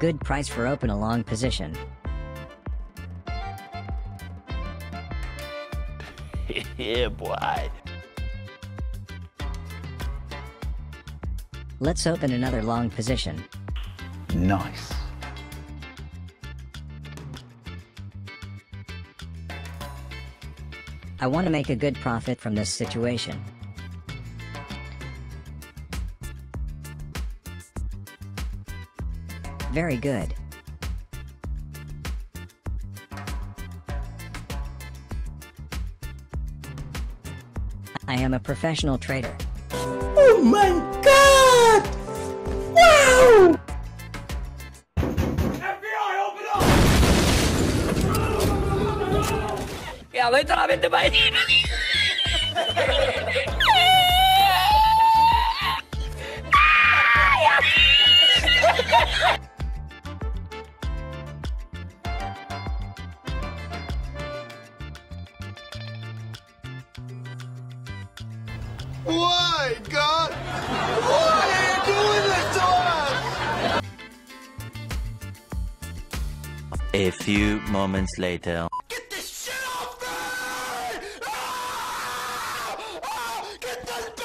Good price for open a long position. yeah, boy. Let's open another long position. Nice. I want to make a good profit from this situation. Very good. I am a professional trader. Oh my god! Wow! FBI, open up! Ya ves solamente para Why, God? Why are you doing this to us? A few moments later. Get this shit off me! Ah! Ah! Get this